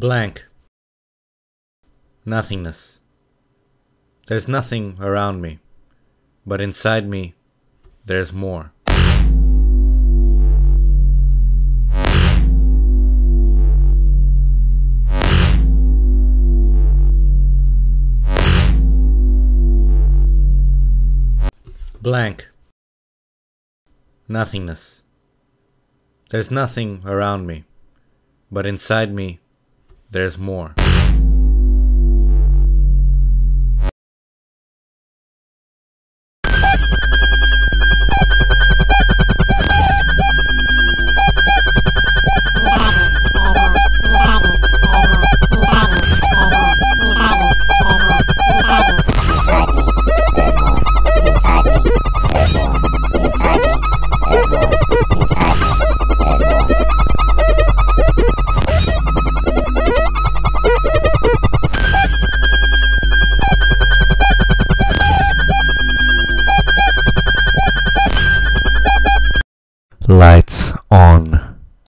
Blank. Nothingness. There's nothing around me, but inside me, there's more. Blank. Nothingness. There's nothing around me, but inside me, there's more. lights.